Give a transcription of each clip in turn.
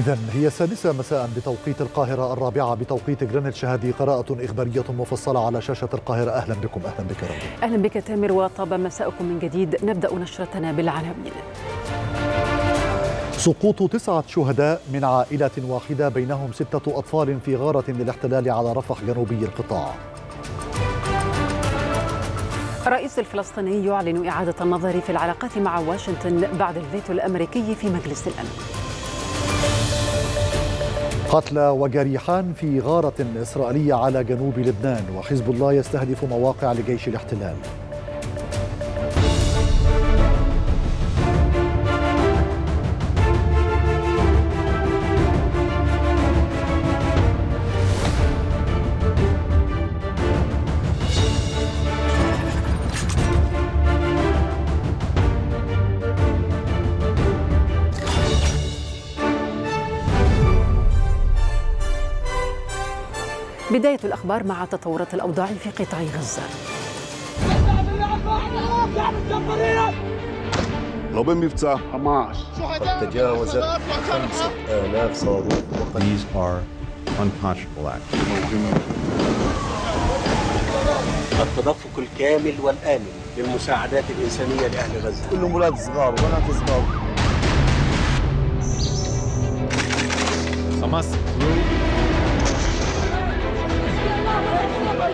إذا هي السادسة مساء بتوقيت القاهرة الرابعة بتوقيت جرينتش هذه قراءة إخبارية مفصلة على شاشة القاهرة. أهلا بكم. أهلا بك رغدة. أهلا بك تامر. وطاب مساءكم من جديد. نبدأ نشرتنا بالعناوين سقوط تسعة شهداء من عائلة واحدة بينهم ستة أطفال في غارة للاحتلال على رفح جنوبي القطاع. الرئيس الفلسطيني يعلن إعادة النظر في العلاقات مع واشنطن بعد الفيتو الأمريكي في مجلس الأمن. قتلى وجريحان في غارة إسرائيلية على جنوب لبنان وحزب الله يستهدف مواقع لجيش الاحتلال. بداية الأخبار مع تطورات الأوضاع في قطاع غزة. ضمن مبצע حماس. قد تجاوزت 5000 صاروخ. These are unconscionable acts. التدفق الكامل والآمن للمساعدات الإنسانية لأهل غزة. كلهم ولاد صغار وبنات صغار حماس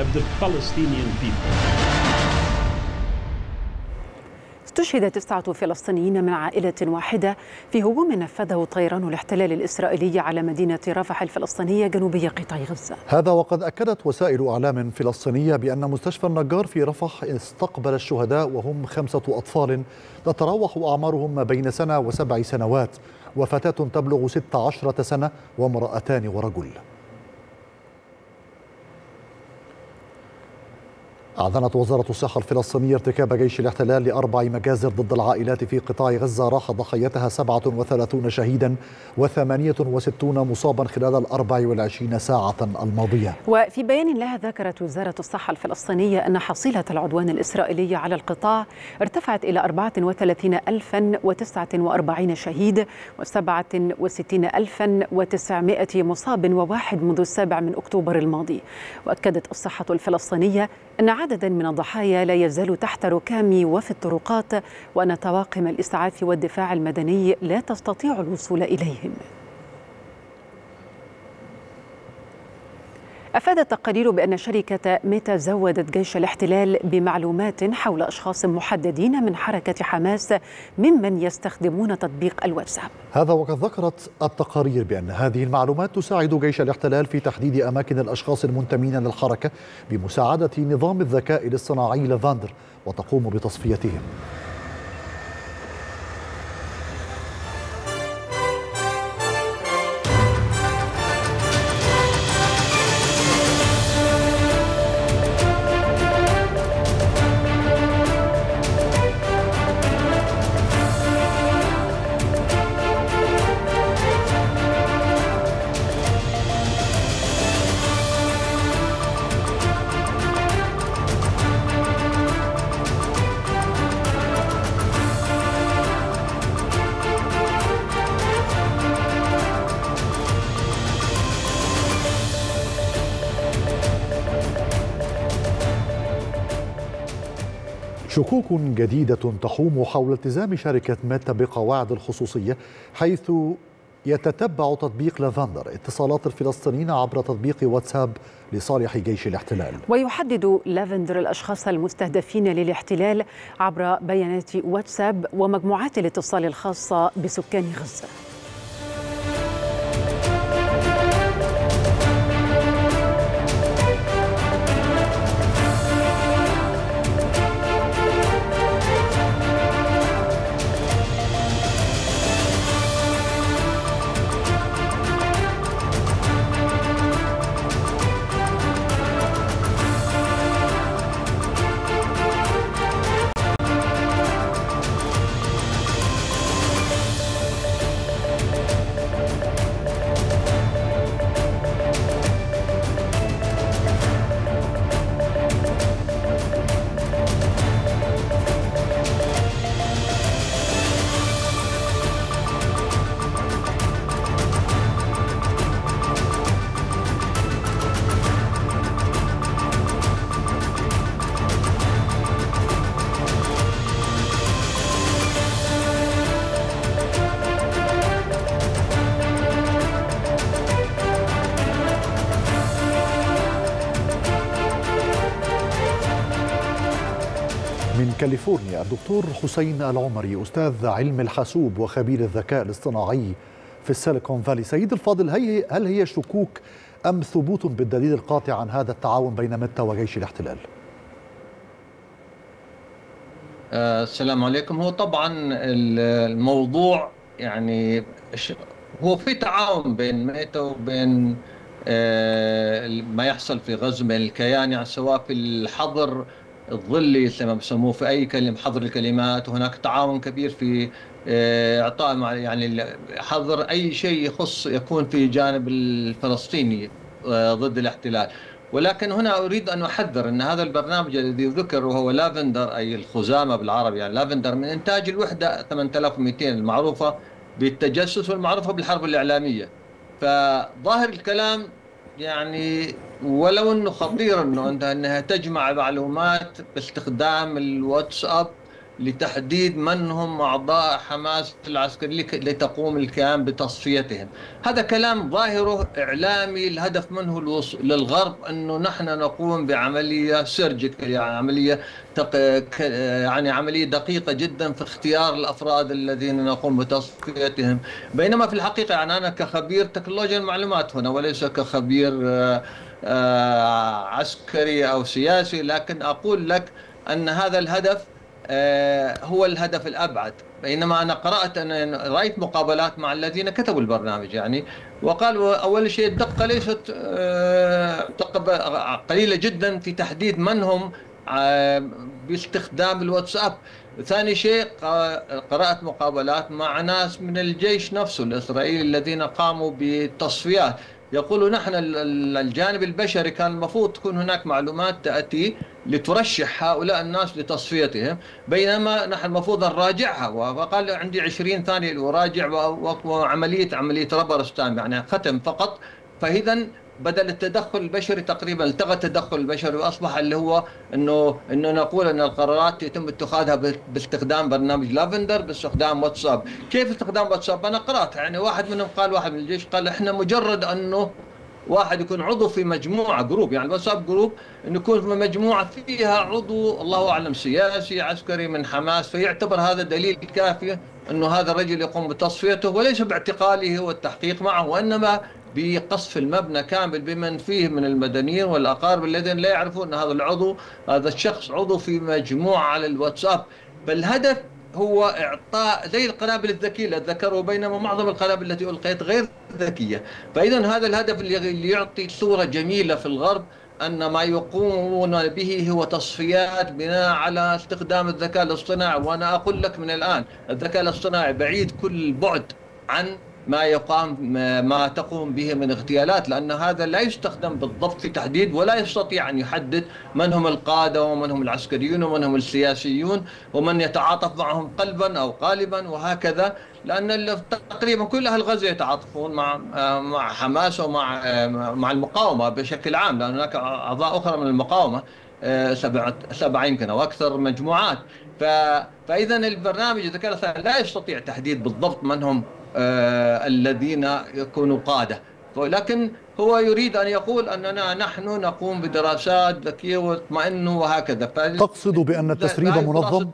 of the Palestinian people. استشهد تسعة فلسطينيين من عائلة واحدة في هجوم نفذه طيران الاحتلال الإسرائيلي على مدينة رفح الفلسطينية جنوبي قطاع غزة. هذا وقد أكدت وسائل أعلام فلسطينية بأن مستشفى النجار في رفح استقبل الشهداء وهم خمسة أطفال تتراوح أعمارهم ما بين سنة وسبع سنوات. وفتاة تبلغ ست عشرة سنة وامرأتان ورجل. أعلنت وزارة الصحة الفلسطينية ارتكاب جيش الاحتلال لأربع مجازر ضد العائلات في قطاع غزة راح ضحيتها 37 شهيدا و68 مصابا خلال الأربع والعشرين ساعة الماضية. وفي بيان لها ذكرت وزارة الصحة الفلسطينية أن حصيلة العدوان الإسرائيلي على القطاع ارتفعت إلى 34049 شهيد و67900 مصاب وواحد منذ السابع من أكتوبر الماضي. وأكدت الصحة الفلسطينية أن عددا من الضحايا لا يزال تحت ركام وفي الطرقات وأن طواقم الإسعاف والدفاع المدني لا تستطيع الوصول إليهم. أفاد التقارير بأن شركة ميتا زودت جيش الاحتلال بمعلومات حول أشخاص محددين من حركة حماس ممن يستخدمون تطبيق الواتساب هذا وقد ذكرت التقارير بأن هذه المعلومات تساعد جيش الاحتلال في تحديد أماكن الأشخاص المنتمين للحركة بمساعدة نظام الذكاء الاصطناعي لافاندر وتقوم بتصفيتهم. شكوك جديدة تحوم حول التزام شركة ميتا بقواعد الخصوصية حيث يتتبع تطبيق لافاندر اتصالات الفلسطينيين عبر تطبيق واتساب لصالح جيش الاحتلال. ويحدد لافندر الأشخاص المستهدفين للاحتلال عبر بيانات واتساب ومجموعات الاتصال الخاصة بسكان غزة. كاليفورنيا. الدكتور حسين العمري أستاذ علم الحاسوب وخبير الذكاء الاصطناعي في السيليكون فالي. سيد الفاضل هي هل هي شكوك أم ثبوت بالدليل القاطع عن هذا التعاون بين متى وجيش الاحتلال؟ آه، السلام عليكم. هو طبعا الموضوع يعني هو في تعاون بين ميتا وبين آه، ما يحصل في غزة بين الكيان يعني سواء في الحظر الظلي زي ما بسموه في أي كلمه حظر الكلمات. وهناك تعاون كبير في آه، إعطاء يعني حظر أي شيء يخص يكون في جانب الفلسطيني ضد الاحتلال. ولكن هنا أريد أن أحذر أن هذا البرنامج الذي ذكر وهو لافندر أي الخزامة بالعربي يعني لافندر من إنتاج الوحدة 8200 المعروفة بالتجسس والمعروفة بالحرب الإعلامية. فظاهر الكلام يعني ولو إنه خطير إنه إنها تجمع معلومات باستخدام الواتساب لتحديد من هم أعضاء حماس العسكري لتقوم الكيان بتصفيتهم. هذا كلام ظاهره إعلامي الهدف منه للغرب أنه نحن نقوم بعملية سيرجيكال يعني عملية تق... يعني عملية دقيقة جدا في اختيار الأفراد الذين نقوم بتصفيتهم. بينما في الحقيقة يعني أنا كخبير تكنولوجيا المعلومات هنا وليس كخبير آه، آه، عسكري أو سياسي لكن أقول لك أن هذا الهدف هو الهدف الأبعد. بينما أنا قرأت أنا رأيت مقابلات مع الذين كتبوا البرنامج يعني وقالوا أول شيء الدقة ليست آه، قليلة جدا في تحديد من هم آه، باستخدام الواتساب. ثاني شيء قرأت مقابلات مع ناس من الجيش نفسه الإسرائيلي الذين قاموا بتصفيات. يقولوا نحن الجانب البشري كان المفروض تكون هناك معلومات تأتي لترشح هؤلاء الناس لتصفيتهم بينما نحن المفروض نراجعها فقال عندي 20 ثانية لأراجع وعملية عملية ربر ستامب يعني ختم فقط. فإذا بدل التدخل البشري تقريبا التغى التدخل البشري وأصبح اللي هو إنه إنه نقول إن القرارات يتم اتخاذها باستخدام برنامج لافندر باستخدام واتساب، كيف استخدام واتساب؟ أنا قرأت يعني واحد منهم قال واحد من الجيش قال إحنا مجرد أنه واحد يكون عضو في مجموعة group يعني الواتساب group إنه يكون في مجموعة فيها عضو الله أعلم سياسي عسكري من حماس فيعتبر هذا دليل كافي إنه هذا الرجل يقوم بتصفيته وليس باعتقاله والتحقيق معه وإنما بقصف المبنى كامل بمن فيه من المدنيين والأقارب الذين لا يعرفون ان هذا العضو هذا الشخص عضو في مجموعة على الواتساب. فالهدف هو إعطاء زي القنابل الذكية اللي ذكروا بينما معظم القنابل التي ألقيت غير ذكية. فاذا هذا الهدف اللي يعطي صورة جميلة في الغرب أن ما يقومون به هو تصفيات بناء على استخدام الذكاء الاصطناعي. وأنا أقول لك من الآن الذكاء الاصطناعي بعيد كل البعد عن ما يقام ما تقوم به من اغتيالات لأن هذا لا يستخدم بالضبط في تحديد ولا يستطيع أن يحدد من هم القادة ومن هم العسكريون ومن هم السياسيون ومن يتعاطف معهم قلبا أو قالبا وهكذا لأن تقريبا كل أهل غزة يتعاطفون مع مع حماس ومع مع المقاومة بشكل عام لأن هناك أعضاء أخرى من المقاومة سبعة سبعة يمكن أو أكثر مجموعات. فإذا البرنامج الذكاء لا يستطيع تحديد بالضبط من هم آه، الذين يكونوا قادة ولكن هو يريد أن يقول أننا نحن نقوم بدراسات ذكية واطمئن وهكذا تقصد بأن التسريب منظم؟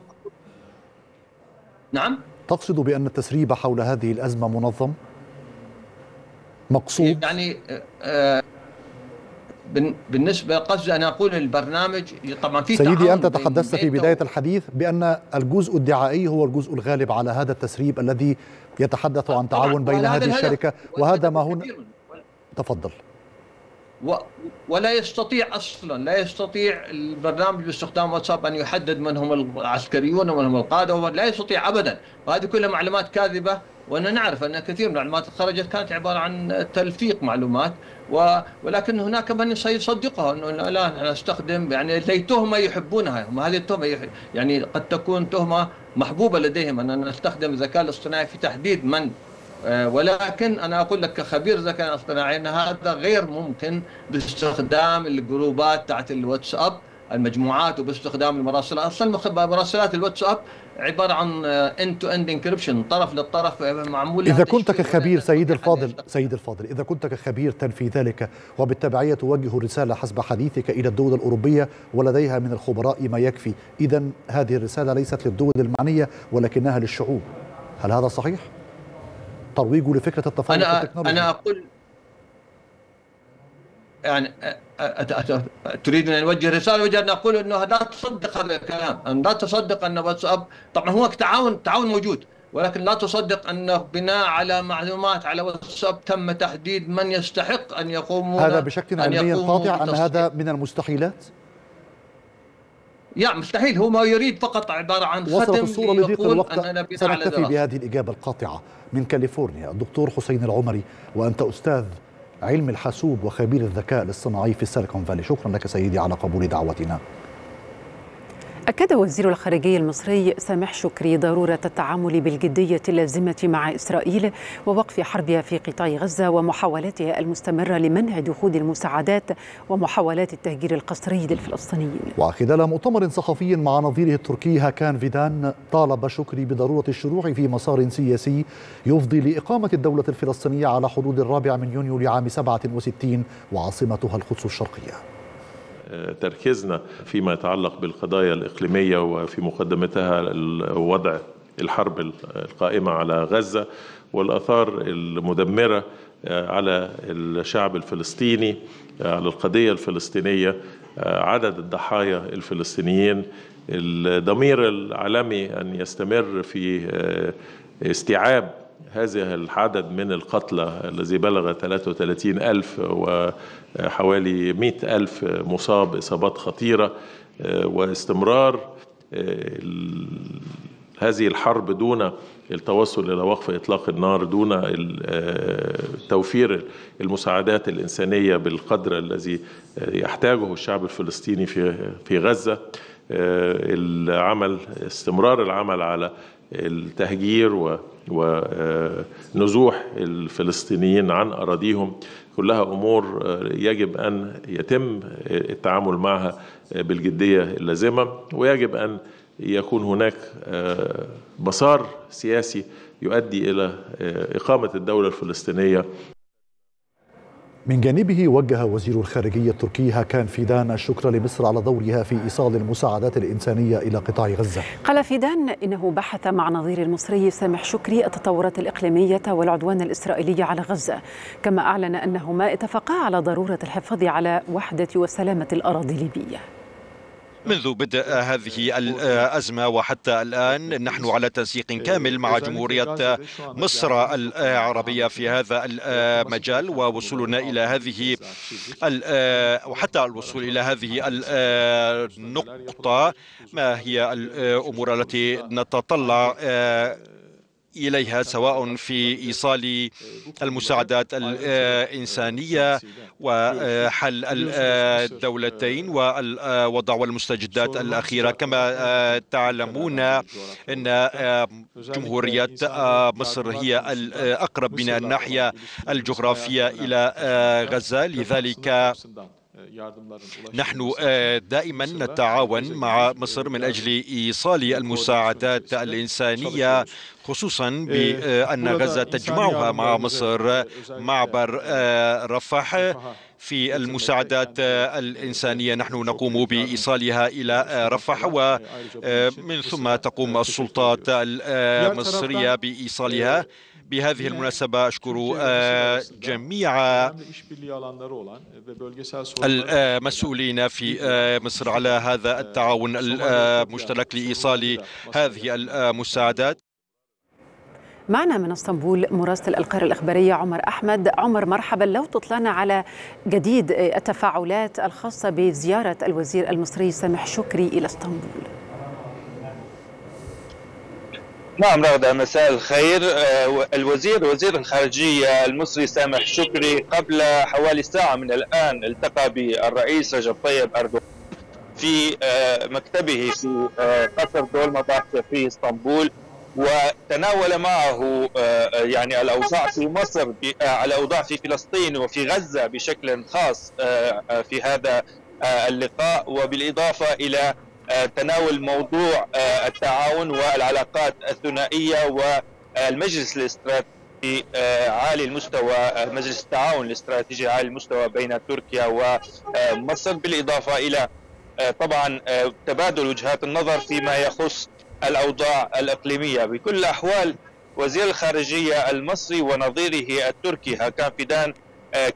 نعم تقصد بأن التسريب حول هذه الأزمة منظم؟ مقصود؟ يعني آه بالنسبة قصدي أنا أقول البرنامج طبعا في سيدي أنت تحدثت في بداية الحديث بأن الجزء الدعائي هو الجزء الغالب على هذا التسريب الذي يتحدث عن تعاون بين هذه الشركة وهذا ما هنا تفضل. و... ولا يستطيع أصلا لا يستطيع البرنامج باستخدام واتساب أن يحدد من هم العسكريون ومن هم القادة لا يستطيع ابدا. وهذه كلها معلومات كاذبة وأنا نعرف أن كثير من المعلومات خرجت كانت عبارة عن تلفيق معلومات و... ولكن هناك من سيصدقها إنه لا نستخدم يعني زي تهمه يحبونها هم هذه التهمة يح... يعني قد تكون تهمة محبوبة لديهم أن نستخدم الذكاء الاصطناعي في تحديد من آه، ولكن أنا أقول لك كخبير ذكاء اصطناعي أن هذا غير ممكن باستخدام الجروبات تاعت الواتساب المجموعات وباستخدام المراسلات أصلا مراسلات الواتساب عبارة عن end-to-end encryption طرف للطرف معمول إذا كنت كخبير سيد الفاضل سيد الفاضل إذا كنت كخبير تنفي ذلك وبالتبعية توجه رساله حسب حديثك إلى الدول الأوروبية ولديها من الخبراء ما يكفي. اذا هذه الرسالة ليست للدول المعنية ولكنها للشعوب. هل هذا صحيح؟ ترويج لفكرة التفوق أنا التكنولوجي أنا أقول يعني تريد أن نوجه رسالة وجه أن أقول إنه لا تصدق هذا الكلام. أن لا تصدق ان واتساب طبعا هو تعاون تعاون موجود ولكن لا تصدق أنه بناء على معلومات على واتساب تم تحديد من يستحق أن يقومون هذا بشكل علمي قاطع أن هذا من المستحيلات؟ يعني مستحيل. هو ما يريد فقط عبارة عن ختم وصلت الصورة لضيق الوقت. سنكتفي بهذه الإجابة القاطعة من كاليفورنيا. الدكتور حسين العمري وأنت أستاذ علم الحاسوب وخبير الذكاء الاصطناعي في السيليكون فالي. شكرا لك سيدي على قبول دعوتنا. أكد وزير الخارجية المصري سامح شكري ضرورة التعامل بالجدية اللازمة مع إسرائيل ووقف حربها في قطاع غزة ومحاولاتها المستمرة لمنع دخول المساعدات ومحاولات التهجير القسري للفلسطينيين. وخلال مؤتمر صحفي مع نظيره التركي هاكان فيدان طالب شكري بضرورة الشروع في مسار سياسي يفضي لإقامة الدولة الفلسطينية على حدود الرابع من يونيو لعام 67 وعاصمتها القدس الشرقية. تركيزنا فيما يتعلق بالقضايا الإقليمية وفي مقدمتها وضع الحرب القائمة على غزة والآثار المدمرة على الشعب الفلسطيني على القضية الفلسطينية عدد الضحايا الفلسطينيين الضمير العالمي أن يستمر في استيعاب هذا العدد من القتلى الذي بلغ 33 ألف وحوالي 100 ألف مصاب إصابات خطيرة واستمرار هذه الحرب دون التوصل إلى وقف إطلاق النار دون توفير المساعدات الإنسانية بالقدر الذي يحتاجه الشعب الفلسطيني في في غزة. العمل استمرار العمل على التهجير ونزوح الفلسطينيين عن أراضيهم. كلها أمور يجب أن يتم التعامل معها بالجدية اللازمة. ويجب أن يكون هناك مسار سياسي يؤدي إلى إقامة الدولة الفلسطينية. من جانبه وجه وزير الخارجية التركي هاكان فيدان الشكر لمصر على دورها في إيصال المساعدات الإنسانية إلى قطاع غزة. قال فيدان إنه بحث مع نظير المصري سامح شكري التطورات الإقليمية والعدوان الإسرائيلي على غزة كما أعلن أنهما اتفقا على ضرورة الحفاظ على وحدة وسلامة الأراضي الليبية. منذ بدء هذه الأزمة وحتى الآن نحن على تنسيق كامل مع جمهورية مصر العربية في هذا المجال ووصولنا إلى هذه وحتى الوصول إلى هذه النقطة ما هي الأمور التي نتطلع إليها سواء في إيصال المساعدات الإنسانية وحل الدولتين ووضع المستجدات الأخيرة. كما تعلمون إن جمهورية مصر هي الأقرب من الناحية الجغرافية إلى غزة. لذلك نحن دائما نتعاون مع مصر من أجل ايصال المساعدات الانسانيه خصوصا بان غزه تجمعها مع مصر معبر رفح في المساعدات الإنسانية نحن نقوم بإيصالها إلى رفح ومن ثم تقوم السلطات المصرية بإيصالها بهذه المناسبة أشكر جميع المسؤولين في مصر على هذا التعاون المشترك لإيصال هذه المساعدات معنا من اسطنبول مراسل القاهرة الإخبارية عمر أحمد. عمر مرحبا. لو تطلعنا على جديد التفاعلات الخاصة بزيارة الوزير المصري سامح شكري إلى اسطنبول. نعم رغدة مساء الخير. الوزير وزير الخارجية المصري سامح شكري قبل حوالي ساعة من الآن التقى بالرئيس رجب طيب أردوغان في مكتبه في قصر دول مباحث في إسطنبول وتناول معه يعني الأوضاع في مصر الأوضاع في فلسطين وفي غزة بشكل خاص في هذا اللقاء. وبالإضافة إلى تناول موضوع التعاون والعلاقات الثنائية والمجلس الاستراتيجي عالي المستوى مجلس التعاون الاستراتيجي عالي المستوى بين تركيا ومصر بالإضافة إلى طبعا تبادل وجهات النظر فيما يخص الأوضاع الإقليمية. بكل الأحوال وزير الخارجية المصري ونظيره التركي هاكان فيدان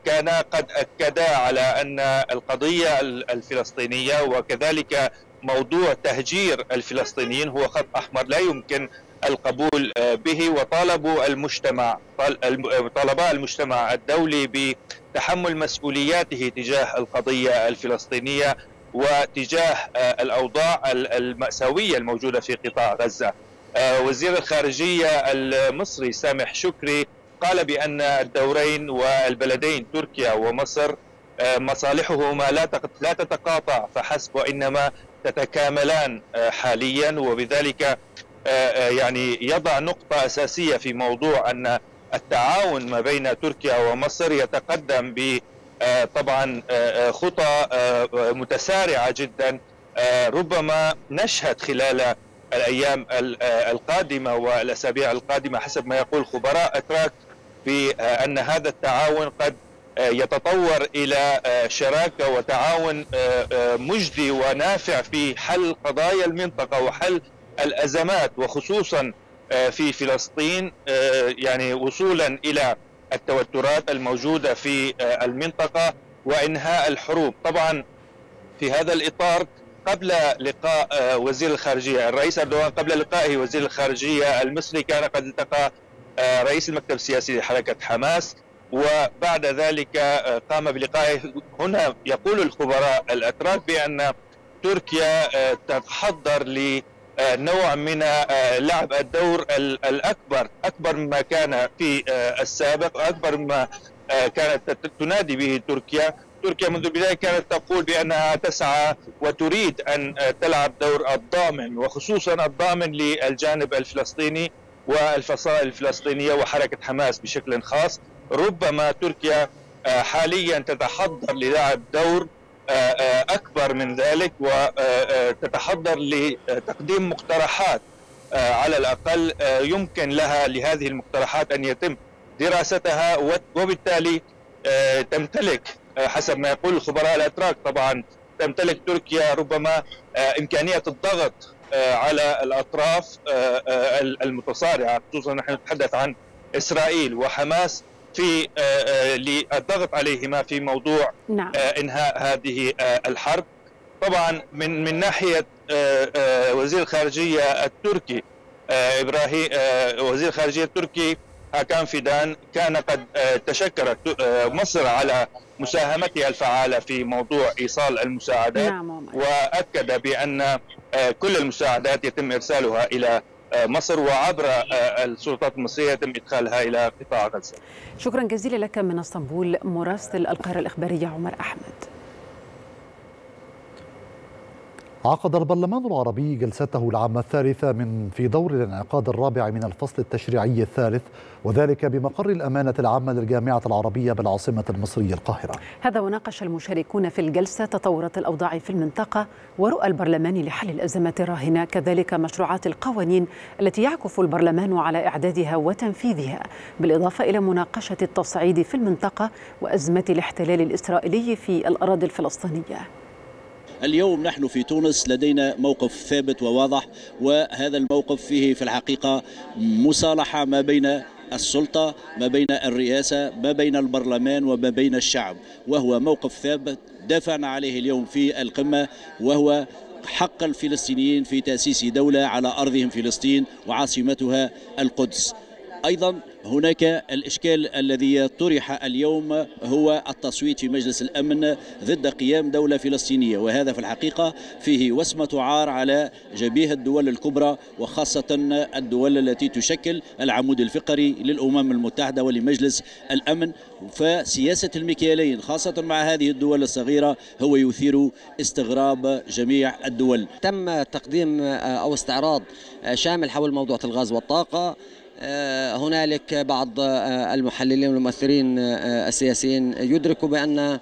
كان قد أكدا على أن القضية الفلسطينية وكذلك موضوع تهجير الفلسطينيين هو خط أحمر لا يمكن القبول به وطالبوا المجتمع طلباء المجتمع الدولي بتحمل مسؤولياته تجاه القضية الفلسطينية وتجاه الأوضاع المأساوية الموجودة في قطاع غزة. وزير الخارجية المصري سامح شكري قال بأن الدورين والبلدين تركيا ومصر مصالحهما لا لا تتقاطع فحسب وإنما تتكاملان حاليا وبذلك يعني يضع نقطة أساسية في موضوع أن التعاون ما بين تركيا ومصر يتقدم ب طبعا خطى متسارعة جدا ربما نشهد خلال الأيام القادمة والأسابيع القادمة حسب ما يقول خبراء أتراك بان هذا التعاون قد يتطور إلى شراكة وتعاون مجدي ونافع في حل قضايا المنطقة وحل الأزمات وخصوصا في فلسطين يعني وصولا إلى التوترات الموجودة في المنطقة وإنهاء الحروب. طبعا في هذا الإطار قبل لقاء وزير الخارجية الرئيس أردوغان قبل لقائه وزير الخارجية المصري كان قد التقى رئيس المكتب السياسي لحركة حماس وبعد ذلك قام بلقائه. هنا يقول الخبراء الأتراك بأن تركيا تتحضر لنوع من لعب الدور الأكبر أكبر مما كان في السابق أكبر مما كانت تنادي به تركيا. تركيا منذ البداية كانت تقول بأنها تسعى وتريد أن تلعب دور الضامن وخصوصا الضامن للجانب الفلسطيني والفصائل الفلسطينية وحركة حماس بشكل خاص. ربما تركيا حاليا تتحضر للعب دور أكبر من ذلك وتتحضر لتقديم مقترحات على الأقل يمكن لها لهذه المقترحات أن يتم دراستها وبالتالي تمتلك حسب ما يقول الخبراء الأتراك. طبعا تمتلك تركيا ربما إمكانية الضغط على الأطراف المتصارعة خصوصا نحن نتحدث عن إسرائيل وحماس في للضغط عليهما في موضوع نعم. إنهاء هذه الحرب. طبعا من من ناحية وزير الخارجية التركي إبراهيم وزير الخارجية التركي هاكان فيدان كان قد تشكرت مصر على مساهمتها الفعالة في موضوع إيصال المساعدات. نعم وأكد بأن كل المساعدات يتم إرسالها إلى مصر وعبر السلطات المصرية يتم إدخالها إلى قطاع غزة. شكرا جزيلا لك من إسطنبول مراسل القاهرة الإخبارية عمر أحمد. عقد البرلمان العربي جلسته العامة الثالثة من في دور الانعقاد الرابع من الفصل التشريعي الثالث وذلك بمقر الأمانة العامة للجامعة العربية بالعاصمة المصرية القاهرة. هذا وناقش المشاركون في الجلسة تطورات الأوضاع في المنطقة ورؤى البرلمان لحل الأزمات الراهنة كذلك مشروعات القوانين التي يعكف البرلمان على إعدادها وتنفيذها بالإضافة إلى مناقشة التصعيد في المنطقة وأزمة الاحتلال الإسرائيلي في الأراضي الفلسطينية. اليوم نحن في تونس لدينا موقف ثابت وواضح وهذا الموقف فيه في الحقيقة مصالحة ما بين السلطة ما بين الرئاسة ما بين البرلمان وما بين الشعب وهو موقف ثابت دافعنا عليه اليوم في القمة وهو حق الفلسطينيين في تأسيس دولة على أرضهم فلسطين وعاصمتها القدس. أيضا هناك الإشكال الذي طرح اليوم هو التصويت في مجلس الأمن ضد قيام دولة فلسطينية وهذا في الحقيقة فيه وسمة عار على جبيه الدول الكبرى وخاصة الدول التي تشكل العمود الفقري للأمم المتحدة ولمجلس الأمن. فسياسة المكيالين خاصة مع هذه الدول الصغيرة هو يثير استغراب جميع الدول. تم تقديم أو استعراض شامل حول موضوع الغاز والطاقة هنالك بعض المحللين والممثلين السياسيين يدركوا بأن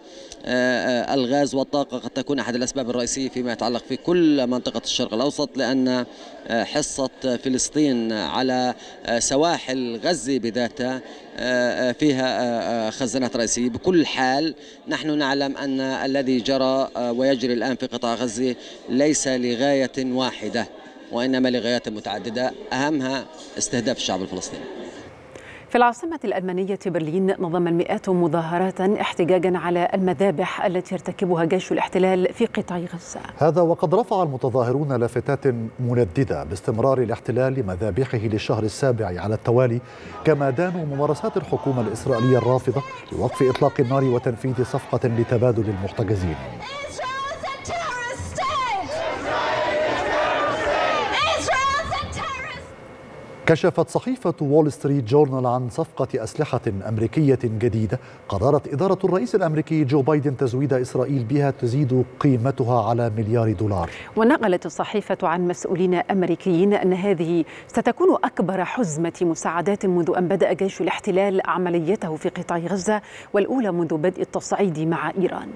الغاز والطاقة قد تكون أحد الأسباب الرئيسية فيما يتعلق في كل منطقة الشرق الأوسط لأن حصة فلسطين على سواحل غزة بذاتها فيها خزانات رئيسية. بكل حال نحن نعلم أن الذي جرى ويجري الآن في قطاع غزة ليس لغاية واحدة. وإنما لغايات متعددة أهمها استهداف الشعب الفلسطيني. في العاصمة الألمانية برلين نظم المئات مظاهرات احتجاجا على المذابح التي يرتكبها جيش الاحتلال في قطاع غزة. هذا وقد رفع المتظاهرون لافتات منددة باستمرار الاحتلال لمذابحه للشهر السابع على التوالي كما دانوا ممارسات الحكومة الإسرائيلية الرافضة لوقف إطلاق النار وتنفيذ صفقة لتبادل المحتجزين. كشفت صحيفة وول ستريت جورنال عن صفقة أسلحة أمريكية جديدة. قررت إدارة الرئيس الأمريكي جو بايدن تزويد إسرائيل بها تزيد قيمتها على مليار دولار. ونقلت الصحيفة عن مسؤولين أمريكيين أن هذه ستكون أكبر حزمة مساعدات منذ أن بدأ جيش الاحتلال عمليته في قطاع غزة والأولى منذ بدء التصعيد مع إيران.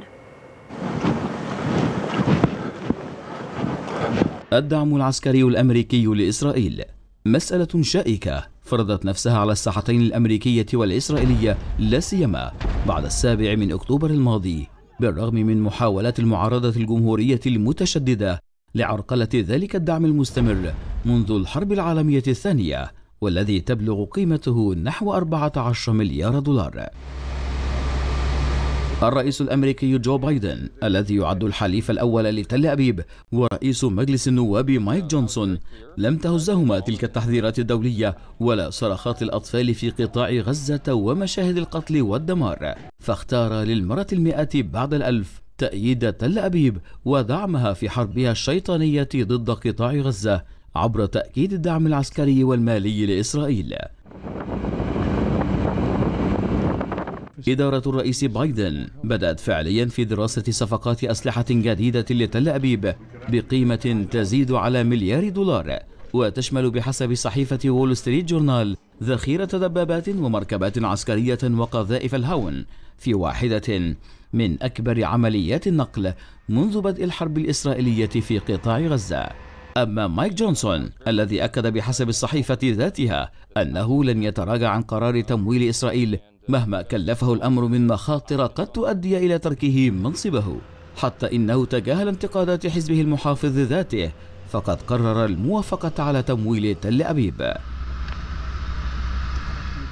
الدعم العسكري الأمريكي لإسرائيل. مسألة شائكة فرضت نفسها على الساحتين الأمريكية والإسرائيلية لا سيما بعد السابع من أكتوبر الماضي بالرغم من محاولات المعارضة الجمهورية المتشددة لعرقلة ذلك الدعم المستمر منذ الحرب العالمية الثانية والذي تبلغ قيمته نحو 14 مليار دولار. الرئيس الأمريكي جو بايدن الذي يعد الحليف الأول لتل أبيب ورئيس مجلس النواب مايك جونسون. لم تهزهما تلك التحذيرات الدولية ولا صرخات الأطفال في قطاع غزة ومشاهد القتل والدمار. فاختار للمرة المئة بعد الألف تأييد تل أبيب ودعمها في حربها الشيطانية ضد قطاع غزة عبر تأكيد الدعم العسكري والمالي لإسرائيل. إدارة الرئيس بايدن بدأت فعليا في دراسة صفقات أسلحة جديدة لتل أبيب بقيمة تزيد على مليار دولار وتشمل بحسب صحيفة وول ستريت جورنال ذخيرة دبابات ومركبات عسكرية وقذائف الهون في واحدة من أكبر عمليات النقل منذ بدء الحرب الإسرائيلية في قطاع غزة. أما مايك جونسون الذي أكد بحسب الصحيفة ذاتها أنه لن يتراجع عن قرار تمويل إسرائيل مهما كلفه الأمر من مخاطر قد تؤدي إلى تركه منصبه. حتى إنه تجاهل انتقادات حزبه المحافظ ذاته فقد قرر الموافقة على تمويل تل أبيب.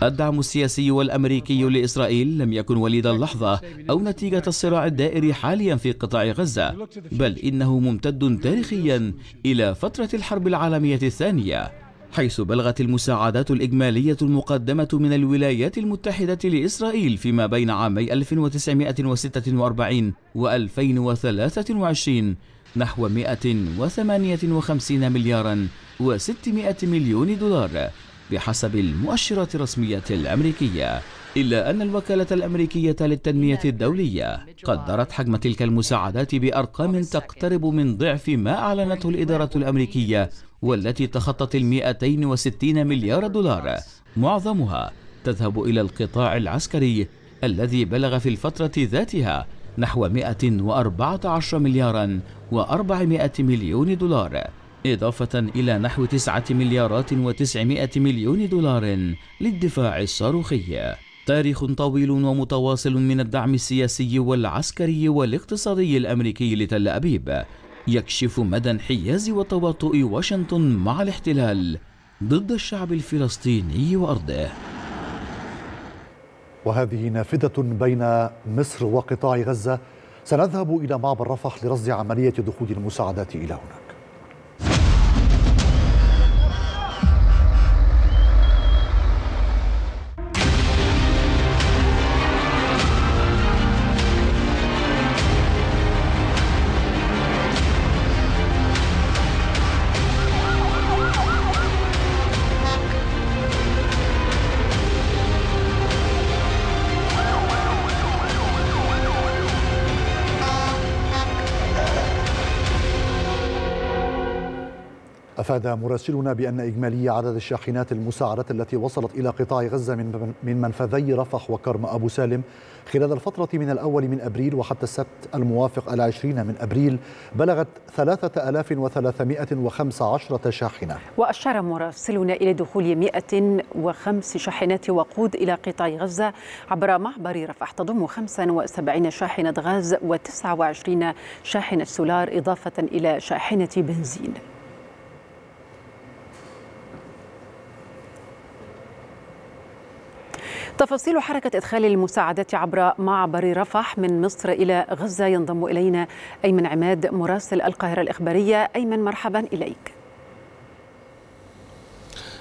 الدعم السياسي والأمريكي لإسرائيل لم يكن وليد اللحظة أو نتيجة الصراع الدائر حاليا في قطاع غزة بل إنه ممتد تاريخيا إلى فترة الحرب العالمية الثانية. حيث بلغت المساعدات الإجمالية المقدمة من الولايات المتحدة لإسرائيل فيما بين عامي 1946 و 2023 نحو 158 مليارا و600 مليون دولار بحسب المؤشرات الرسمية الأمريكية إلا أن الوكالة الأمريكية للتنمية الدولية قدرت حجم تلك المساعدات بأرقام تقترب من ضعف ما أعلنته الإدارة الأمريكية والتي تخطت ال 260 مليار دولار. معظمها تذهب إلى القطاع العسكري الذي بلغ في الفترة ذاتها نحو 114 مليارا و400 مليون دولار إضافة إلى نحو 9 مليارات و900 مليون دولار للدفاع الصاروخي. تاريخ طويل ومتواصل من الدعم السياسي والعسكري والاقتصادي الأمريكي لتل أبيب يكشف مدى انحياز وتواطؤ واشنطن مع الاحتلال ضد الشعب الفلسطيني وأرضه. وهذه نافذة بين مصر وقطاع غزة. سنذهب إلى معبر رفح لرصد عملية دخول المساعدات إلى هناك. أفاد مراسلنا بأن إجمالي عدد الشاحنات المساعدات التي وصلت إلى قطاع غزة من من منفذي رفح وكرم أبو سالم خلال الفترة من الأول من أبريل وحتى السبت الموافق العشرين من أبريل بلغت 3315 شاحنة. وأشار مراسلنا إلى دخول 105 شاحنات وقود إلى قطاع غزة عبر معبر رفح تضم 75 شاحنة غاز و29 شاحنة سولار إضافة إلى شاحنة بنزين. تفاصيل حركة إدخال المساعدات عبر معبر رفح من مصر إلى غزة ينضم إلينا أيمن عماد مراسل القاهرة الإخبارية. أيمن مرحبا إليك.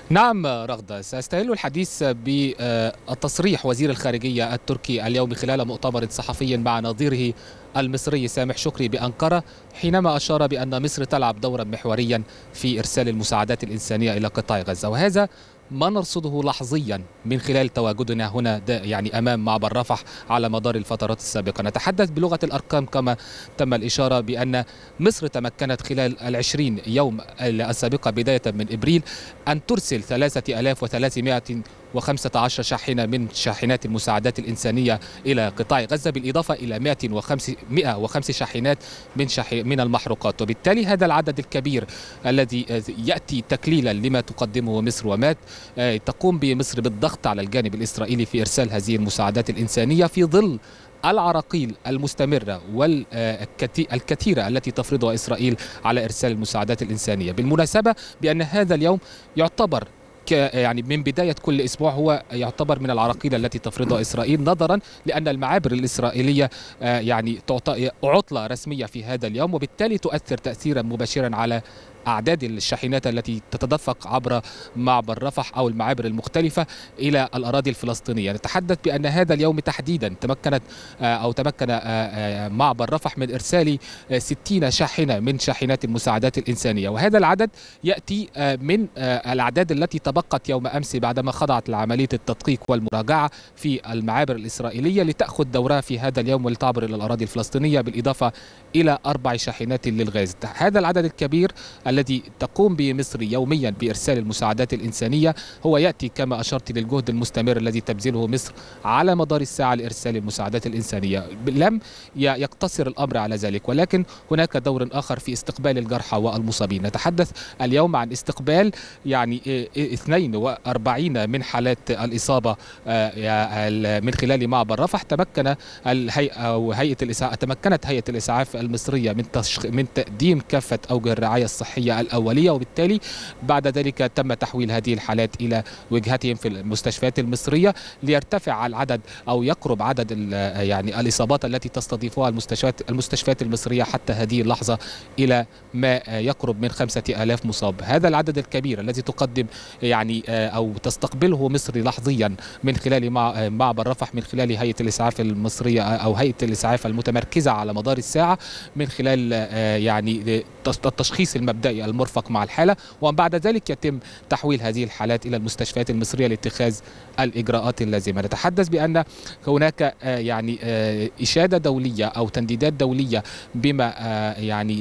نعم رغدة. سأستهل الحديث بالتصريح وزير الخارجية التركي اليوم خلال مؤتمر صحفي مع نظيره المصري سامح شكري بأنقرة حينما أشار بأن مصر تلعب دورا محوريا في إرسال المساعدات الإنسانية إلى قطاع غزة. وهذا ما نرصده لحظيا من خلال تواجدنا هنا يعني أمام معبر رفح على مدار الفترات السابقة. نتحدث بلغة الأرقام كما تم الإشارة بأن مصر تمكنت خلال العشرين يوم السابقة بداية من إبريل أن ترسل 3300 و15 شاحنة من شاحنات المساعدات الإنسانية إلى قطاع غزة بالإضافة إلى 105 105 شاحنات من من المحروقات. وبالتالي هذا العدد الكبير الذي يأتي تكليلا لما تقدمه مصر وما تقوم بمصر بالضغط على الجانب الإسرائيلي في إرسال هذه المساعدات الإنسانية في ظل العراقيل المستمرة والكثيرة التي تفرضها إسرائيل على إرسال المساعدات الإنسانية. بالمناسبة بأن هذا اليوم يعتبر يعني من بداية كل أسبوع هو يعتبر من العراقيل التي تفرضها إسرائيل نظرا لأن المعابر الإسرائيلية يعني تعطى عطلة رسمية في هذا اليوم وبالتالي تؤثر تأثيرا مباشرا على أعداد الشاحنات التي تتدفق عبر معبر رفح أو المعابر المختلفة إلى الأراضي الفلسطينية. نتحدث بأن هذا اليوم تحديدا تمكنت أو تمكن معبر رفح من إرسال 60 شاحنة من شاحنات المساعدات الإنسانية. وهذا العدد يأتي من الأعداد التي تبقت يوم أمس بعدما خضعت لعملية التدقيق والمراجعة في المعابر الإسرائيلية لتأخذ دورها في هذا اليوم ولتعبر إلى الأراضي الفلسطينية بالإضافة إلى أربع شاحنات للغاز. هذا العدد الكبير الذي تقوم به مصر يوميا بإرسال المساعدات الإنسانية هو يأتي كما أشرت للجهد المستمر الذي تبذله مصر على مدار الساعة لإرسال المساعدات الإنسانية لم يقتصر الأمر على ذلك ولكن هناك دور آخر في استقبال الجرحى والمصابين نتحدث اليوم عن استقبال يعني 42 من حالات الإصابة من خلال معبر رفح تمكن الهيئة أو هيئة الإسعاف تمكنت هيئة الإسعاف المصرية من. من تقديم كافة أوجه الرعاية الصحية الأولية وبالتالي بعد ذلك تم تحويل هذه الحالات إلى وجهتهم في المستشفيات المصرية ليرتفع العدد أو يقرب عدد يعني الإصابات التي تستضيفها المستشفيات المستشفيات المصرية حتى هذه اللحظة إلى ما يقرب من خمسة آلاف مصاب. هذا العدد الكبير الذي تقدم يعني أو تستقبله مصر لحظيا من خلال معبر رفح من خلال هيئة الإسعاف المصرية أو هيئة الإسعاف المتمركزة على مدار الساعة من خلال يعني التشخيص المبدئي المرفق مع الحالة ومن بعد ذلك يتم تحويل هذه الحالات إلى المستشفيات المصرية لاتخاذ الإجراءات اللازمة نتحدث بأن هناك يعني إشادة دولية أو تنديدات دولية بما يعني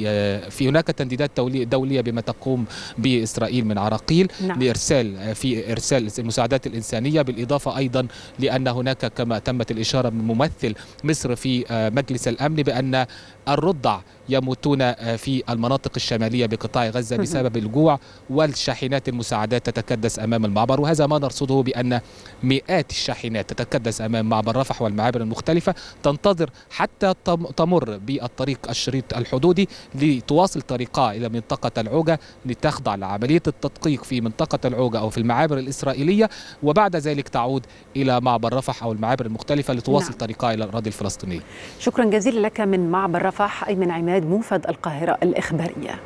في هناك تنديدات دولية بما تقوم بإسرائيل من عراقيل نعم. لإرسال في إرسال المساعدات الإنسانية بالإضافة أيضا لأن هناك كما تمت الإشارة من ممثل مصر في مجلس الأمن بأن الرضع يموتون في المناطق الشمالية بقطاع غزة بسبب الجوع والشاحنات المساعدات تتكدس أمام المعبر وهذا ما نرصده بأن مئات الشاحنات تتكدس أمام معبر رفح والمعابر المختلفة تنتظر حتى تمر بالطريق الشريط الحدودي لتواصل طريقها إلى منطقة العوجة لتخضع لعملية التدقيق في منطقة العوجة أو في المعابر الإسرائيلية وبعد ذلك تعود إلى معبر رفح أو المعابر المختلفة لتواصل نعم. طريقها إلى الأراضي الفلسطينية شكرا جزيلا لك من معبر رفح أيمن عماد موفد القاهرة الإخبارية.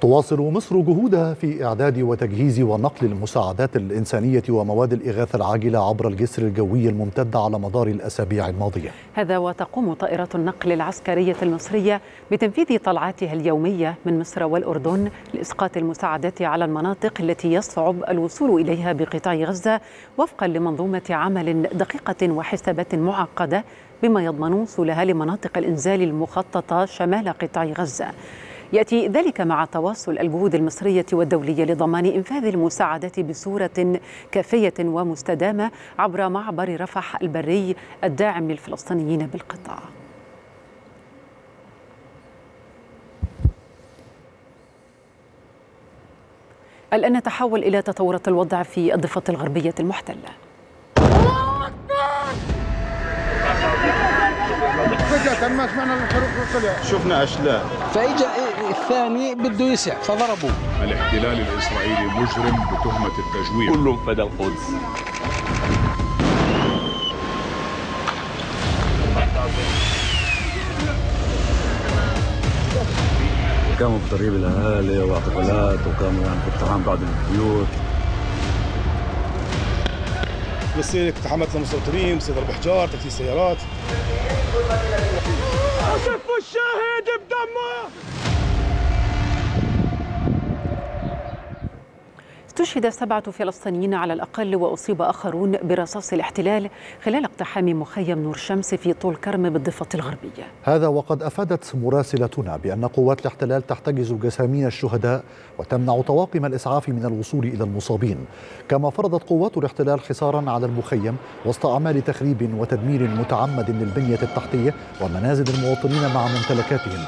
تواصل مصر جهودها في إعداد وتجهيز ونقل المساعدات الإنسانية ومواد الإغاثة العاجلة عبر الجسر الجوي الممتد على مدار الأسابيع الماضية. هذا وتقوم طائرات النقل العسكرية المصرية بتنفيذ طلعاتها اليومية من مصر والأردن لإسقاط المساعدات على المناطق التي يصعب الوصول إليها بقطاع غزة وفقا لمنظومة عمل دقيقة وحسابات معقدة بما يضمن وصولها لمناطق الإنزال المخططة شمال قطاع غزة. يأتي ذلك مع تواصل الجهود المصرية والدولية لضمان إنفاذ المساعدات بصورة كافية ومستدامة عبر معبر رفح البري الداعم للفلسطينيين بالقطاع. الآن نتحول إلى تطورات الوضع في الضفة الغربية المحتلة. فجأة ما سمعنا الحروف طلع شفنا أشلاء فإجا الثاني بده يسع فضربوه. الاحتلال الإسرائيلي مجرم بتهمة التجويع كلهم فدى القدس. قاموا بترهيب الأهالي وأعتقالات وقاموا يعني باقتحام بعض البيوت. بصير اقتحامات للمستوطنين بصير ضرب حجار تكسير سيارات. أصفوا الشاهد بدمه! استشهد سبعة فلسطينيين على الأقل وأصيب آخرون برصاص الاحتلال خلال اقتحام مخيم نور شمس في طول كرم بالضفة الغربية. هذا وقد أفادت مراسلتنا بأن قوات الاحتلال تحتجز جسامين الشهداء وتمنع طواقم الإسعاف من الوصول إلى المصابين. كما فرضت قوات الاحتلال حصارا على المخيم وسط أعمال تخريب وتدمير متعمد للبنية التحتية ومنازل المواطنين مع ممتلكاتهم.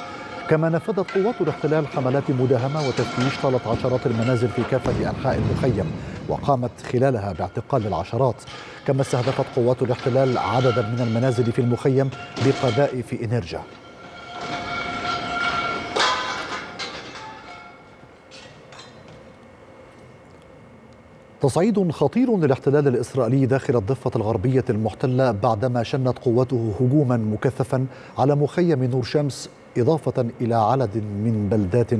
كما نفذت قوات الاحتلال حملات مداهمة وتفتيش طالت عشرات المنازل في كافة أنحاء المخيم وقامت خلالها باعتقال العشرات. كما استهدفت قوات الاحتلال عددا من المنازل في المخيم بقذائف إنرجا. تصعيد خطير للاحتلال الإسرائيلي داخل الضفة الغربية المحتلة بعدما شنت قوته هجوما مكثفا على مخيم نور شمس إضافة إلى عدد من بلدات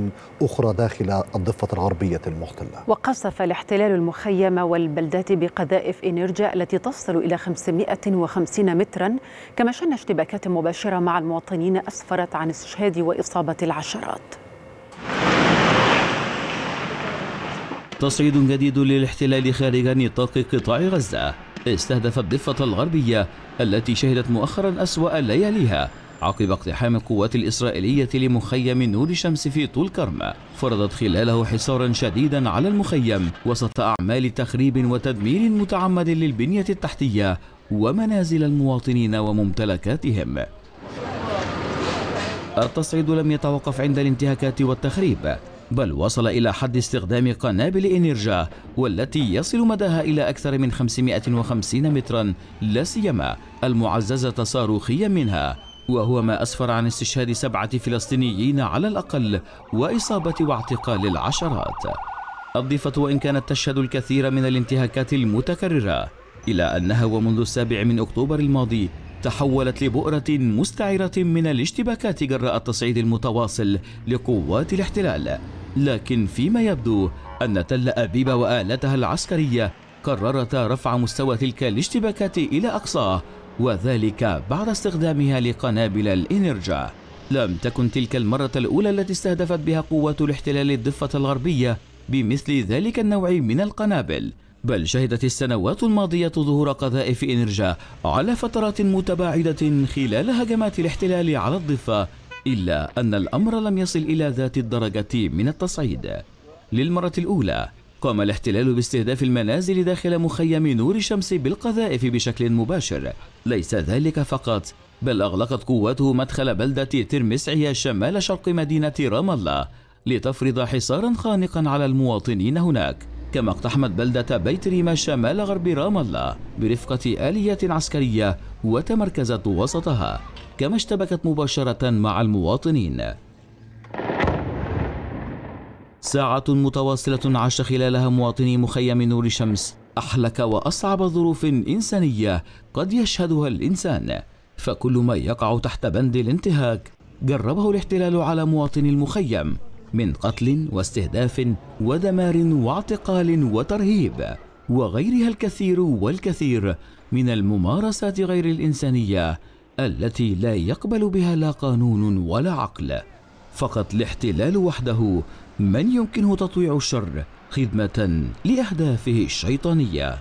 أخرى داخل الضفة الغربية المحتلة. وقصف الاحتلال المخيم والبلدات بقذائف إنرجا التي تصل إلى 550 مترا كما شن اشتباكات مباشرة مع المواطنين أسفرت عن استشهاد وإصابة العشرات. تصعيد جديد للاحتلال خارج نطاق قطاع غزة. استهدف الضفة الغربية التي شهدت مؤخرا أسوأ لياليها. عقب اقتحام القوات الإسرائيلية لمخيم نور شمس في طول كرم فرضت خلاله حصارا شديدا على المخيم وسط أعمال تخريب وتدمير متعمد للبنية التحتية ومنازل المواطنين وممتلكاتهم. التصعيد لم يتوقف عند الانتهاكات والتخريب بل وصل إلى حد استخدام قنابل إنيرجا والتي يصل مداها إلى أكثر من 550 مترا لا سيما المعززة صاروخيا منها. وهو ما أسفر عن استشهاد سبعة فلسطينيين على الأقل وإصابة واعتقال العشرات. الضفة وإن كانت تشهد الكثير من الانتهاكات المتكررة إلى أنها ومنذ السابع من أكتوبر الماضي تحولت لبؤرة مستعرة من الاشتباكات جراء التصعيد المتواصل لقوات الاحتلال. لكن فيما يبدو أن تل أبيب وآلتها العسكرية قررتا رفع مستوى تلك الاشتباكات إلى أقصاه وذلك بعد استخدامها لقنابل الإنرجا. لم تكن تلك المرة الأولى التي استهدفت بها قوات الاحتلال الضفة الغربية بمثل ذلك النوع من القنابل بل شهدت السنوات الماضية ظهور قذائف إنرجا على فترات متباعدة خلال هجمات الاحتلال على الضفة إلا أن الأمر لم يصل إلى ذات الدرجة من التصعيد. للمرة الأولى قام الاحتلال باستهداف المنازل داخل مخيم نور الشمس بالقذائف بشكل مباشر. ليس ذلك فقط بل أغلقت قواته مدخل بلدة ترمسعية شمال شرق مدينة رام الله لتفرض حصارا خانقا على المواطنين هناك. كما اقتحمت بلدة بيت ريما شمال غرب رام الله برفقة آليات عسكرية وتمركزت وسطها كما اشتبكت مباشرة مع المواطنين. ساعة متواصلة عاش خلالها مواطني مخيم نور شمس. أحلك وأصعب ظروف إنسانية قد يشهدها الإنسان فكل ما يقع تحت بند الانتهاك. جربه الاحتلال على مواطني المخيم من قتل واستهداف ودمار واعتقال وترهيب وغيرها الكثير والكثير من الممارسات غير الإنسانية التي لا يقبل بها لا قانون ولا عقل. فقط الاحتلال وحده من يمكنه تطويع الشر خدمة لأهدافه الشيطانية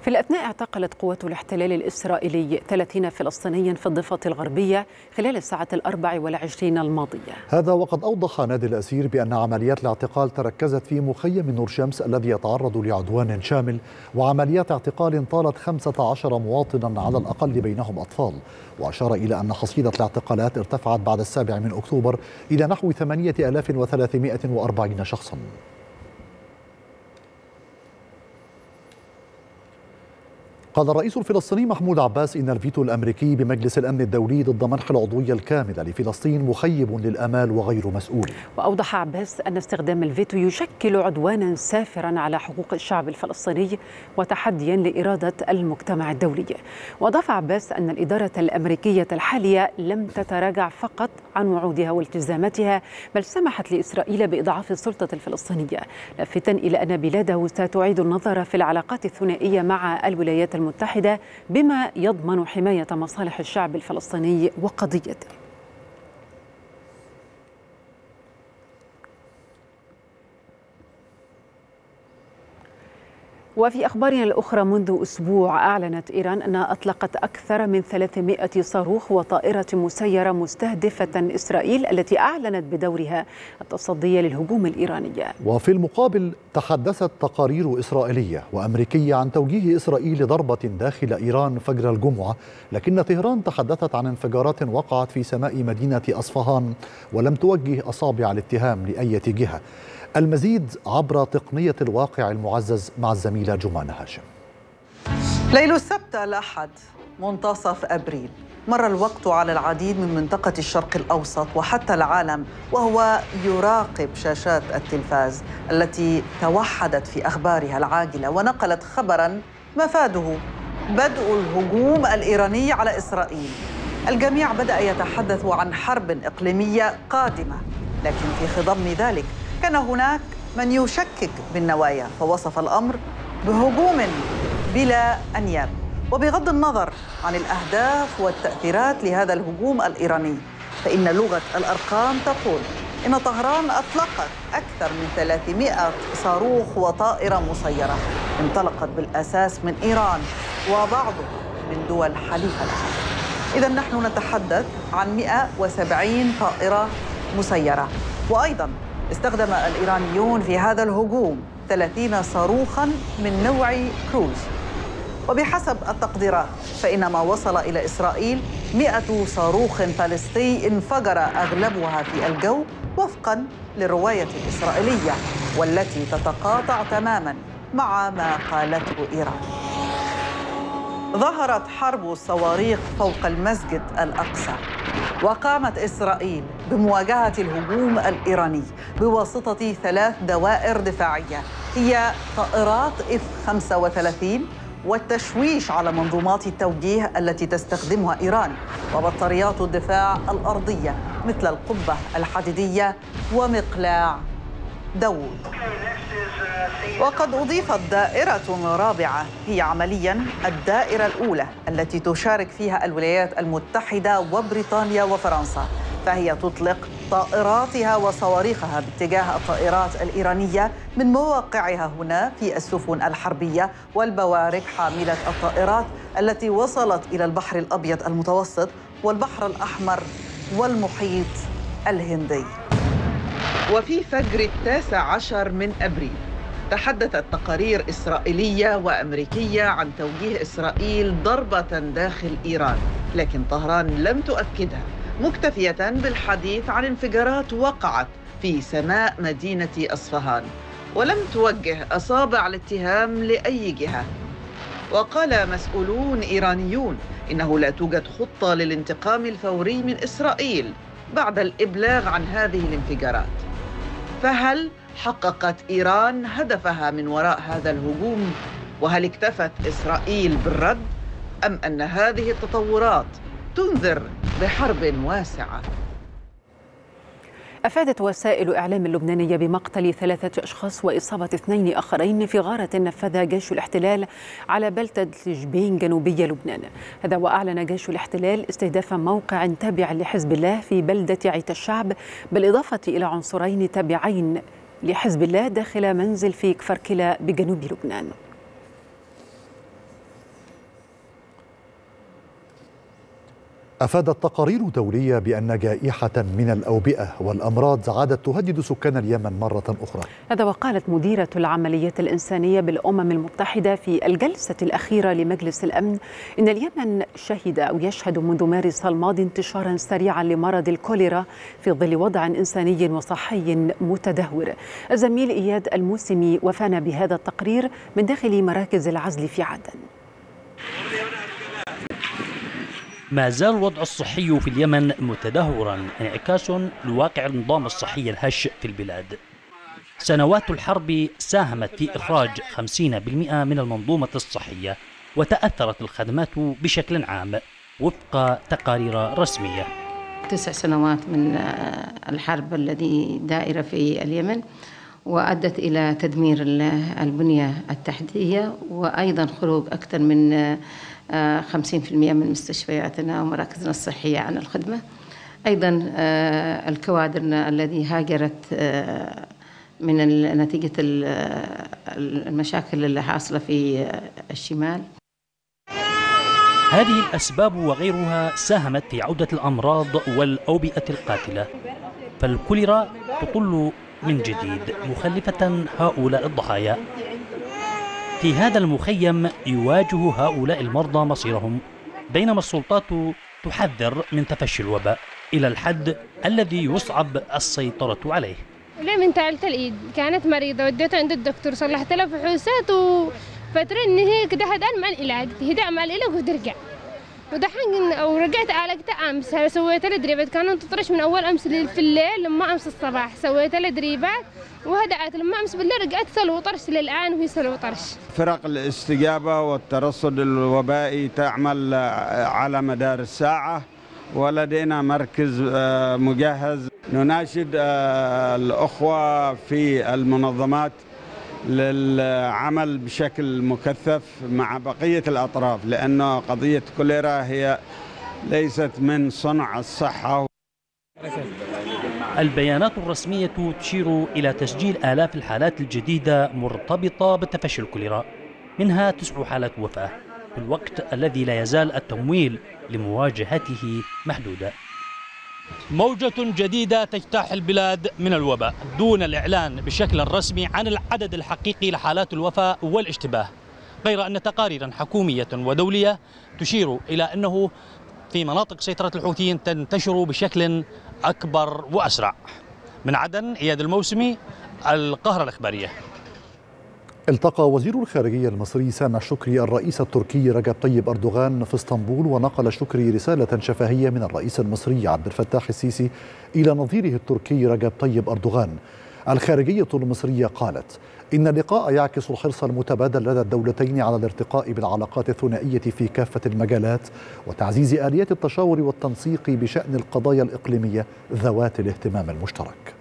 في الأثناء اعتقلت قوات الاحتلال الإسرائيلي 30 فلسطينيا في الضفة الغربية خلال الساعة الأربع والعشرين الماضية. هذا وقد أوضح نادي الأسير بأن عمليات الاعتقال تركزت في مخيم نور شمس الذي يتعرض لعدوان شامل وعمليات اعتقال طالت 15 مواطنا على الأقل بينهم أطفال. وأشار إلى أن حصيلة الاعتقالات ارتفعت بعد السابع من أكتوبر إلى نحو 8340 شخصا. قال الرئيس الفلسطيني محمود عباس إن الفيتو الأمريكي بمجلس الأمن الدولي ضد منح العضوية الكاملة لفلسطين مخيب للآمال وغير مسؤول. وأوضح عباس أن استخدام الفيتو يشكل عدوانا سافرا على حقوق الشعب الفلسطيني وتحديا لإرادة المجتمع الدولي. وأضاف عباس أن الإدارة الأمريكية الحالية لم تتراجع فقط عن وعودها والتزاماتها بل سمحت لإسرائيل بإضعاف السلطة الفلسطينية لافتا إلى أن بلاده ستعيد النظر في العلاقات الثنائية مع الولايات المتحدة بما يضمن حماية مصالح الشعب الفلسطيني وقضيته. وفي أخبارنا الأخرى منذ أسبوع أعلنت إيران أنها أطلقت أكثر من 300 صاروخ وطائرة مسيرة مستهدفة إسرائيل التي أعلنت بدورها التصدي للهجوم الإيراني. وفي المقابل تحدثت تقارير إسرائيلية وأمريكية عن توجيه إسرائيل ضربة داخل إيران فجر الجمعة لكن طهران تحدثت عن انفجارات وقعت في سماء مدينة أصفهان ولم توجه أصابع الاتهام لأي جهة المزيد عبر تقنية الواقع المعزز مع الزميلة جمان هاشم. ليل السبت الأحد منتصف أبريل. مر الوقت على العديد من منطقة الشرق الأوسط وحتى العالم وهو يراقب شاشات التلفاز التي توحدت في أخبارها العاجلة ونقلت خبراً مفاده بدء الهجوم الإيراني على إسرائيل. الجميع بدأ يتحدث عن حرب إقليمية قادمة لكن في خضم ذلك كان هناك من يشكك بالنوايا فوصف الأمر بهجوم بلا أنياب. وبغض النظر عن الأهداف والتأثيرات لهذا الهجوم الإيراني فإن لغة الأرقام تقول إن طهران أطلقت أكثر من 300 صاروخ وطائرة مسيرة انطلقت بالأساس من إيران وبعض من دول حليفة لها. اذا نحن نتحدث عن 170 طائرة مسيرة. وأيضا استخدم الإيرانيون في هذا الهجوم 30 صاروخا من نوع كروز. وبحسب التقديرات فإن ما وصل إلى إسرائيل 100 صاروخ فلسطيني انفجر أغلبها في الجو وفقا للرواية الإسرائيلية والتي تتقاطع تماما مع ما قالته إيران. ظهرت حرب الصواريخ فوق المسجد الأقصى وقامت إسرائيل بمواجهة الهجوم الإيراني بواسطة ثلاث دوائر دفاعية هي طائرات إف 35 والتشويش على منظومات التوجيه التي تستخدمها إيران وبطاريات الدفاع الأرضية مثل القبة الحديدية ومقلاع داوود. وقد أضيفت دائرة رابعة هي عمليا الدائرة الأولى التي تشارك فيها الولايات المتحدة وبريطانيا وفرنسا فهي تطلق طائراتها وصواريخها باتجاه الطائرات الإيرانية من مواقعها هنا في السفن الحربية والبوارج حاملة الطائرات التي وصلت إلى البحر الأبيض المتوسط والبحر الأحمر والمحيط الهندي. وفي فجر التاسع عشر من أبريل تحدثت تقارير إسرائيلية وأمريكية عن توجيه إسرائيل ضربة داخل إيران لكن طهران لم تؤكدها مكتفية بالحديث عن انفجارات وقعت في سماء مدينة أصفهان ولم توجه أصابع الاتهام لأي جهة. وقال مسؤولون إيرانيون إنه لا توجد خطة للانتقام الفوري من إسرائيل بعد الإبلاغ عن هذه الانفجارات. فهل حققت إيران هدفها من وراء هذا الهجوم؟ وهل اكتفت إسرائيل بالرد؟ أم أن هذه التطورات تنذر بحرب واسعة؟ أفادت وسائل إعلام اللبنانية بمقتل ثلاثة أشخاص وإصابة اثنين آخرين في غارة نفذها جيش الاحتلال على بلدة جبين جنوبي لبنان. هذا وأعلن جيش الاحتلال استهداف موقع تابع لحزب الله في بلدة عيت الشعب بالإضافة إلى عنصرين تابعين لحزب الله داخل منزل في كفركلة بجنوب لبنان. أفادت تقارير دولية بأن جائحة من الأوبئة والأمراض عادت تهدد سكان اليمن مرة أخرى. هذا وقالت مديرة العمليات الإنسانية بالأمم المتحدة في الجلسة الأخيرة لمجلس الأمن إن اليمن شهد أو يشهد منذ مارس الماضي انتشارا سريعا لمرض الكوليرا في ظل وضع إنساني وصحي متدهور. الزميل إياد الموسمي وفانا بهذا التقرير من داخل مراكز العزل في عدن. ما زال الوضع الصحي في اليمن متدهورا انعكاس لواقع النظام الصحي الهش في البلاد. سنوات الحرب ساهمت في إخراج 50% من المنظومة الصحية وتأثرت الخدمات بشكل عام وفق تقارير رسمية. تسع سنوات من الحرب الذي دائرة في اليمن وأدت إلى تدمير البنية التحتية وأيضا خروج أكثر من 50% من مستشفياتنا ومراكزنا الصحية عن الخدمة. أيضا الكوادر الذي هاجرت من نتيجة المشاكل اللي حاصلة في الشمال. هذه الأسباب وغيرها ساهمت في عودة الأمراض والأوبئة القاتلة. فالكوليرا تطل من جديد مخلفة هؤلاء الضحايا. في هذا المخيم يواجه هؤلاء المرضى مصيرهم بينما السلطات تحذر من تفشي الوباء إلى الحد الذي يصعب السيطرة عليه. ليه من ثالثة الإيد؟ كانت مريضة وديتها عند الدكتور صلحت لها فحوصات وفترة إن هي كده هدان مع العلاج هداء مع العلاج وترجع ودحين أو رجعت عالجتها أمس. سويت لها دريبات. كانت تطرش من أول أمس في الليل لما أمس الصباح. سويت لها دريبات وهدأت. لما أمس بالليل رجعت سلو طرش للآن وهي سلو طرش فرق الاستجابة والترصد الوبائي تعمل على مدار الساعة. ولدينا مركز مجهز. نناشد الأخوة في المنظمات للعمل بشكل مكثف مع بقية الأطراف لأن قضية كوليرا هي ليست من صنع الصحة. البيانات الرسمية تشير إلى تسجيل آلاف الحالات الجديدة مرتبطة بتفشي الكوليرا منها تسع حالات وفاة في الوقت الذي لا يزال التمويل لمواجهته محدودا موجة جديدة تجتاح البلاد من الوباء دون الإعلان بشكل رسمي عن العدد الحقيقي لحالات الوفاة والاشتباه غير أن تقاريرا حكومية ودولية تشير إلى أنه في مناطق سيطرة الحوثيين تنتشر بشكل أكبر وأسرع. من عدن إياد الموسمي القاهرة الإخبارية. التقى وزير الخارجية المصري سامح شكري الرئيس التركي رجب طيب أردوغان في إسطنبول ونقل شكري رسالة شفهية من الرئيس المصري عبد الفتاح السيسي إلى نظيره التركي رجب طيب أردوغان. الخارجية المصرية قالت إن اللقاء يعكس الحرص المتبادل لدى الدولتين على الارتقاء بالعلاقات الثنائية في كافة المجالات وتعزيز آليات التشاور والتنسيق بشأن القضايا الإقليمية ذوات الاهتمام المشترك.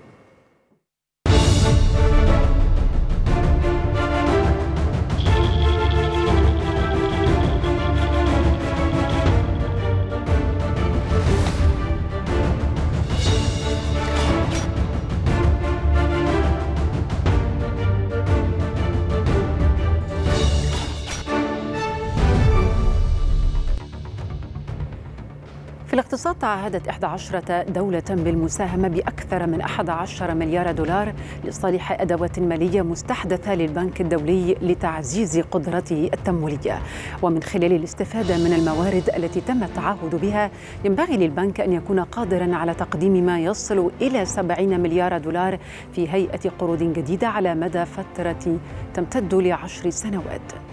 الاقتصاد تعهدت 11 دولة بالمساهمة بأكثر من 11 مليار دولار لصالح أدوات مالية مستحدثة للبنك الدولي لتعزيز قدرته التمويلية. ومن خلال الاستفادة من الموارد التي تم التعهد بها ينبغي للبنك أن يكون قادرا على تقديم ما يصل إلى 70 مليار دولار في هيئة قروض جديدة على مدى فترة تمتد لعشر سنوات.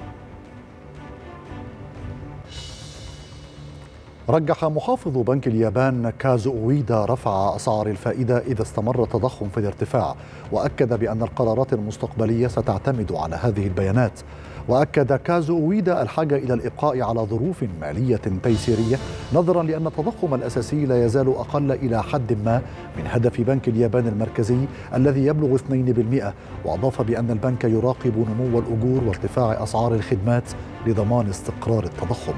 رجح محافظ بنك اليابان كازو أويدا رفع أسعار الفائدة إذا استمر التضخم في الارتفاع وأكد بأن القرارات المستقبلية ستعتمد على هذه البيانات. وأكد كازو أويدا الحاجة إلى الإبقاء على ظروف مالية تيسيرية نظرا لأن التضخم الأساسي لا يزال أقل إلى حد ما من هدف بنك اليابان المركزي الذي يبلغ 2% وأضاف بأن البنك يراقب نمو الأجور وارتفاع أسعار الخدمات لضمان استقرار التضخم.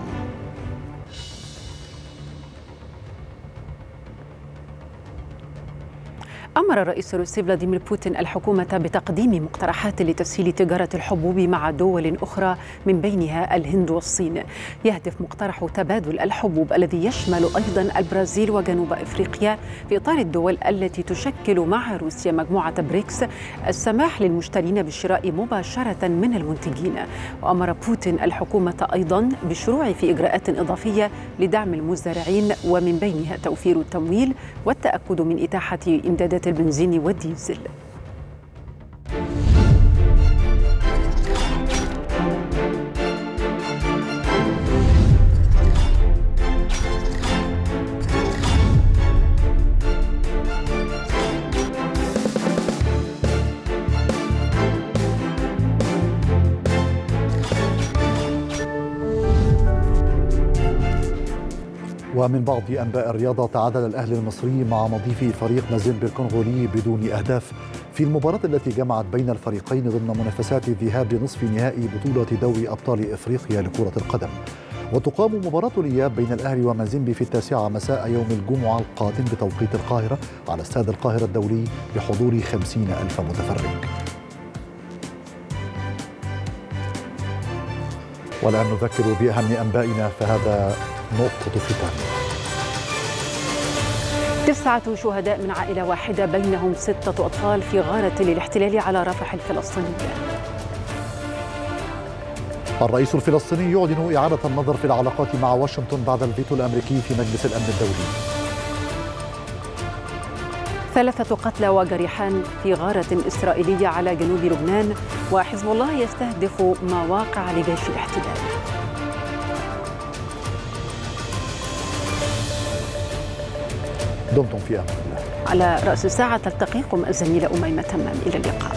أمر الرئيس الروسي فلاديمير بوتين الحكومة بتقديم مقترحات لتسهيل تجارة الحبوب مع دول أخرى من بينها الهند والصين. يهدف مقترح تبادل الحبوب الذي يشمل أيضا البرازيل وجنوب أفريقيا في إطار الدول التي تشكل مع روسيا مجموعة بريكس السماح للمشترين بالشراء مباشرة من المنتجين. وأمر بوتين الحكومة أيضا بالشروع في إجراءات إضافية لدعم المزارعين ومن بينها توفير التمويل والتأكد من إتاحة إمدادات البنزين والديزل. ومن بعض أنباء الرياضة تعادل الأهلي المصري مع مضيفه فريق مازيمبي الكونغولي بدون أهداف. في المباراة التي جمعت بين الفريقين ضمن منافسات ذهاب نصف نهائي بطولة دوري أبطال إفريقيا لكرة القدم. وتقام مباراة الإياب بين الأهلي ومازيمبي في التاسعة مساء يوم الجمعة القادم بتوقيت القاهرة على استاد القاهرة الدولي بحضور خمسين ألف متفرج. والآن نذكر بأهم أنبائنا فهذا نقطة ختام تسعة شهداء من عائلة واحدة بينهم ستة أطفال في غارة للاحتلال على رفح الفلسطينية الرئيس الفلسطيني يعلن إعادة النظر في العلاقات مع واشنطن بعد الفيتو الأمريكي في مجلس الأمن الدولي. ثلاثة قتلى وجريحان في غارة إسرائيلية على جنوب لبنان وحزب الله يستهدف مواقع لجيش الاحتلال. دمتم في أمان الله على رأس الساعة تلتقيكم الزميله أميمة تمام إلى اللقاء.